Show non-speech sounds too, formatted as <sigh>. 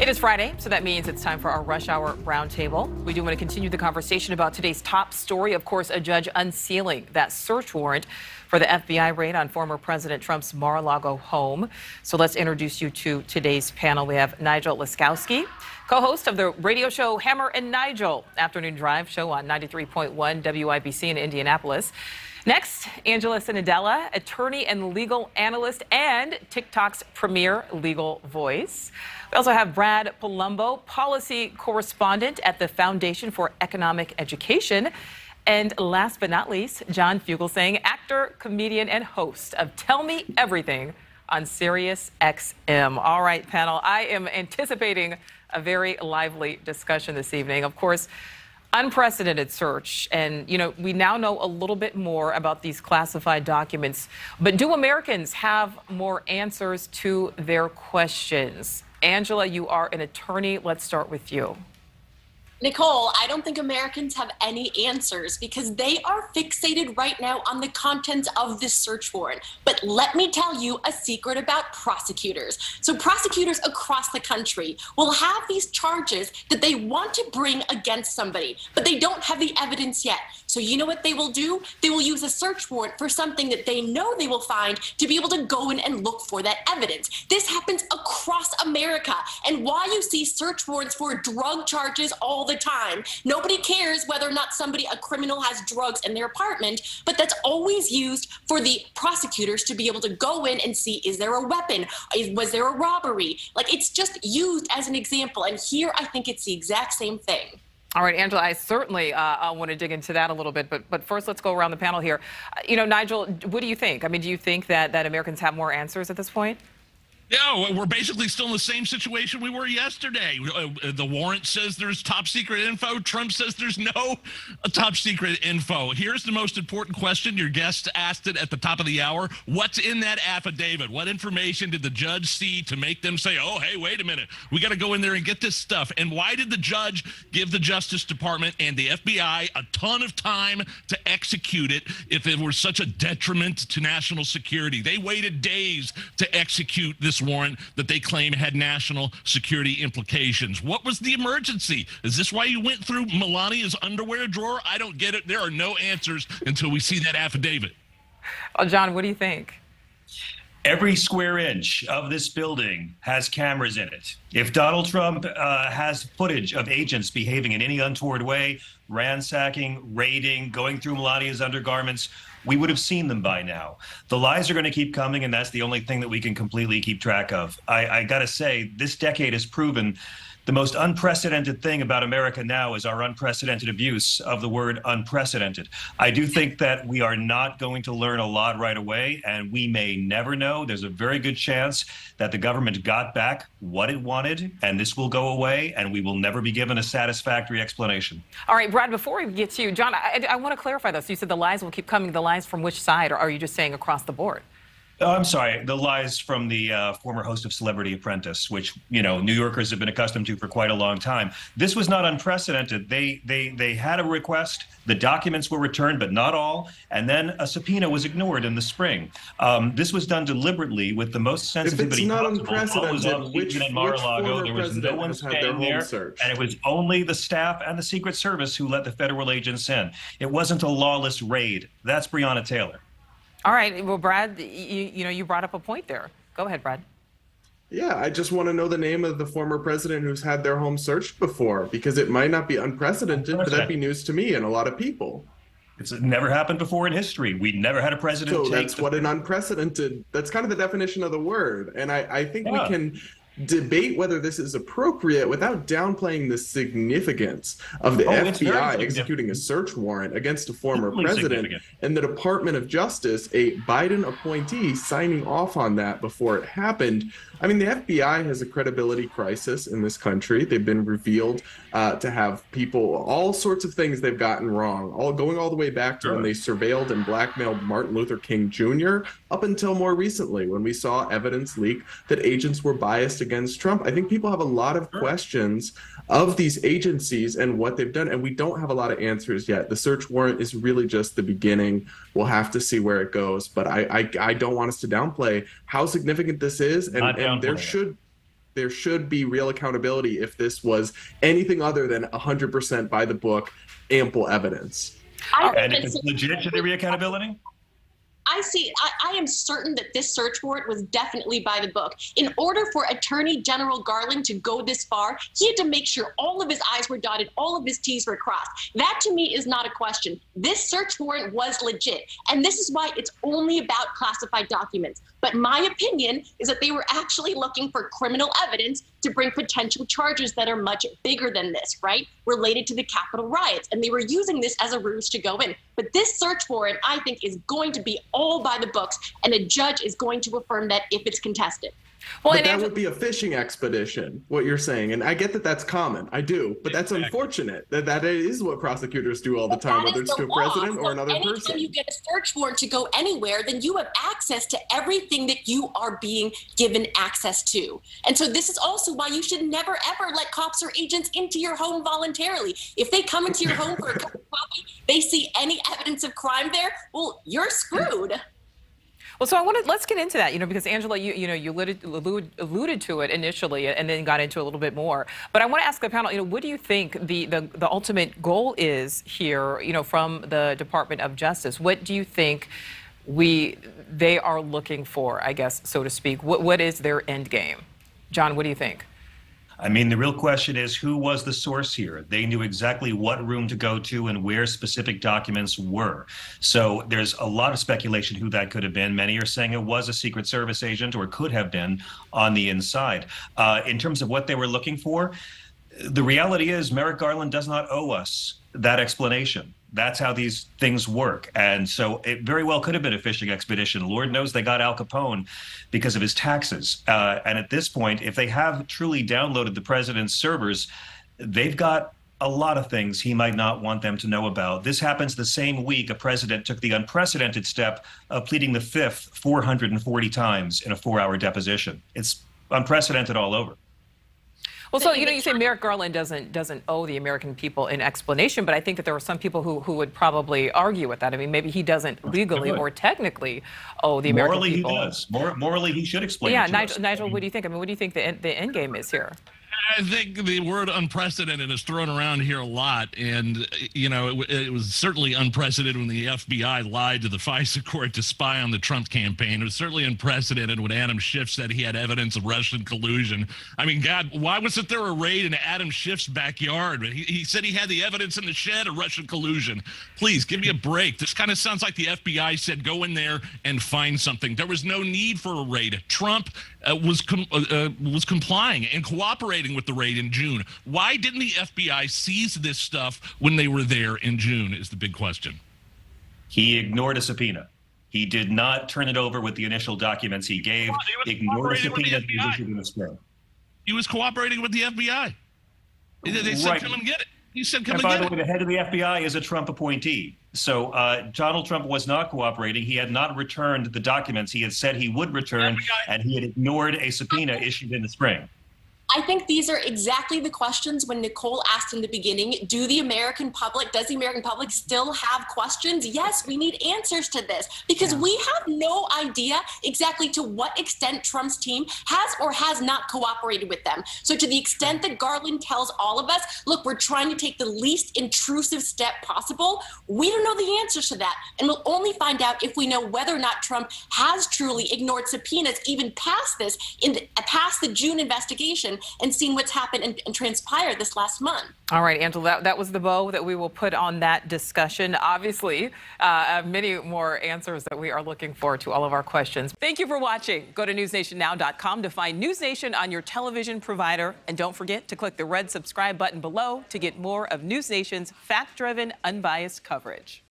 It is Friday, so that means it's time for our rush hour roundtable. We do want to continue the conversation about today's top story. Of course, a judge unsealing that search warrant for the FBI raid on former President Trump's Mar a Lago home. So let's introduce you to today's panel. We have Nigel Liskowski, co host of the radio show Hammer and Nigel, afternoon drive show on 93.1 WIBC in Indianapolis. Next, Angela Cianedella, attorney and legal analyst and TikTok's premier legal voice. We also have Brad Palumbo, policy correspondent at the Foundation for Economic Education. And last but not least, John Fugelsang, actor, comedian, and host of Tell Me Everything on Sirius XM. All right, panel, I am anticipating a very lively discussion this evening. Of course, unprecedented search. And, you know, we now know a little bit more about these classified documents. But do Americans have more answers to their questions? Angela, you are an attorney. Let's start with you. Nichole, I don't think Americans have any answers because they are fixated right now on the contents of this search warrant. But let me tell you a secret about prosecutors. So, prosecutors across the country will have these charges that they want to bring against somebody, but they don't have the evidence yet. So, you know what they will do? They will use a search warrant for something that they know they will find to be able to go in and look for that evidence. This happens across America. And why you see search warrants for drug charges all the time. Nobody cares whether or not somebody, a criminal, has drugs in their apartment, but that's always used for the prosecutors to be able to go in and see is there a weapon? Is, was there a robbery? Like it's just used as an example. And here I think it's the exact same thing. All right, Angela, I certainly uh, I want to dig into that a little bit, but but first let's go around the panel here. Uh, you know, Nigel, what do you think? I mean, do you think that that Americans have more answers at this point? Yeah, we're basically still in the same situation we were yesterday. Uh, uh, the warrant says there's top secret info. Trump says there's no uh, top secret info. Here's the most important question. Your guest asked it at the top of the hour. What's in that affidavit? What information did the judge see to make them say, oh, hey, wait a minute, we got to go in there and get this stuff? And why did the judge give the Justice Department and the FBI a ton of time to execute it if it were such a detriment to national security? They waited days to execute this warrant that they claim had national security implications. What was the emergency? Is this why you went through Melania's underwear drawer? I don't get it. There are no answers until we see that affidavit. Well, John, what do you think? Every square inch of this building has cameras in it. If Donald Trump uh, has footage of agents behaving in any untoward way, ransacking, raiding, going through Melania's undergarments, we would have seen them by now. The lies are going to keep coming, and that's the only thing that we can completely keep track of. I, I got to say, this decade has proven the most unprecedented thing about America now is our unprecedented abuse of the word unprecedented. I do think that we are not going to learn a lot right away, and we may never know. There's a very good chance that the government got back what it wanted, and this will go away, and we will never be given a satisfactory explanation. All right, Brad, before we get to you, John, I, I want to clarify this. You said the lies will keep coming. The lies from which side, or are you just saying across the board? Oh, I'm sorry. The lies from the uh, former host of Celebrity Apprentice, which you know New Yorkers have been accustomed to for quite a long time. This was not unprecedented. They they they had a request. The documents were returned, but not all. And then a subpoena was ignored in the spring. Um, this was done deliberately with the most sensitivity if it's not possible. unprecedented, which, in Mar-a-Lago, there was no one staying there, and it was only the staff and the Secret Service who let the federal agents in. It wasn't a lawless raid. That's Breonna Taylor. All right. Well, Brad, you, you know, you brought up a point there. Go ahead, Brad. Yeah, I just want to know the name of the former president who's had their home searched before because it might not be unprecedented, but that'd be news to me and a lot of people. It's never happened before in history. We never had a president. So take that's the- what an unprecedented. That's kind of the definition of the word, and I, I think Yeah. we can debate whether this is appropriate without downplaying the significance of the Oh, FBI executing a search warrant against a former president and the Department of Justice, a Biden appointee, signing off on that before it happened. I mean, the FBI has a credibility crisis in this country. They've been revealed uh, to have people, all sorts of things they've gotten wrong, all going all the way back to when they surveilled and blackmailed Martin Luther King Jr. up until more recently when we saw evidence leak that agents were biased against Trump. I think people have a lot of questions of these agencies and what they've done, and we don't have a lot of answers yet. The search warrant is really just the beginning. We'll have to see where it goes, but I I, I don't want us to downplay how significant this is, and, and there it. should there should be real accountability if this was anything other than 100% by the book, ample evidence. I And if it's it's- legit, should there be accountability? I see. I, I am certain that this search warrant was definitely by the book. In order for Attorney General Garland to go this far, he had to make sure all of his I's were dotted, all of his T's were crossed. That to me is not a question. This search warrant was legit. And this is why it's only about classified documents. But my opinion is that they were actually looking for criminal evidence to bring potential charges that are much bigger than this, right? Related to the Capitol riots. And they were using this as a ruse to go in. But this search warrant, I think, is going to be all by the books, and a judge is going to affirm that if it's contested. Well, but that Angela- would be a fishing expedition, what you're saying. And I get that that's common. I do. But that's Exactly. unfortunate that that is what prosecutors do all the time, whether it's the to a law. president or So another anytime person. you get a search warrant to go anywhere, then you have access to everything that you are being given access to. And so this is also why you should never ever let cops or agents into your home voluntarily. If they come into your home for a cup of coffee, they see any evidence of crime there, well, you're screwed. Well, so I wanted to let's get into that, you know, because Angela, you you know, you alluded, alluded, alluded to it initially, and then got into a little bit more. But I want to ask the panel, you know, what do you think the, the the ultimate goal is here, you know, from the Department of Justice? What do you think we they are looking for, I guess, so to speak? What what is their end game? John, what do you think? I mean, the real question is who was the source here? They knew exactly what room to go to and where specific documents were. So there's a lot of speculation who that could have been. Many are saying it was a Secret Service agent or could have been on the inside. Uh, in terms of what they were looking for, the reality is Merrick Garland does not owe us that explanation. That's how these things work. And so it very well could have been a fishing expedition. Lord knows they got Al Capone because of his taxes. Uh, and at this point, if they have truly downloaded the president's servers, they've got a lot of things he might not want them to know about. This happens the same week a president took the unprecedented step of pleading the fifth 440 times in a four hour deposition. It's unprecedented all over. Well, so you know, you say Merrick Garland doesn't doesn't owe the American people an explanation, but I think that there are some people who, who would probably argue with that. I mean, maybe he doesn't legally or technically owe the American people Morally, he does. Mor- morally, he should explain. Yeah, it to Nigel, us. Nigel, what do you think? I mean, what do you think the end, the end game is here? I think the word unprecedented is thrown around here a lot. And, you know, it, it was certainly unprecedented when the FBI lied to the <laughs> FISA court to spy on the Trump campaign. It was certainly unprecedented when Adam Schiff said he had evidence of Russian collusion. I mean, God, why wasn't there a raid in Adam Schiff's backyard? He, he said he had the evidence in the shed of Russian collusion. Please give me a break. This kind of sounds like the FBI said go in there and find something. There was no need for a raid. Trump uh, was com- uh, uh, was complying and cooperating with the raid in June. Why didn't the FBI seize this stuff when they were there in June? Is the big question. He ignored a subpoena. He did not turn it over with the initial documents he gave. He ignored a subpoena that was issued in the spring. He was cooperating with the FBI. They, they said, Right. "Come and get it." He said, "Come And and, by the way, it." the head of the FBI is a Trump appointee. So uh, Donald Trump was not cooperating. He had not returned the documents he had said he would return, FBI and he had ignored a subpoena issued in the spring. I think these are exactly the questions when Nichole asked in the beginning do the American public, does the American public still have questions? Yes, we need answers to this because we have no idea exactly to what extent Trump's team has or has not cooperated with them. So, to the extent that Garland tells all of us, look, we're trying to take the least intrusive step possible, we don't know the answers to that. And we'll only find out if we know whether or not Trump has truly ignored subpoenas even past this, in the, past the June investigation and seen what's happened and, and transpired this last month. All right, Angela, that, that was the bow that we will put on that discussion. Obviously, uh, many more answers that we are looking for to all of our questions. Thank you for watching. Go to newsnationnow.com to find News Nation on your television provider. And don't forget to click the red subscribe button below to get more of News Nation's fact driven, unbiased coverage.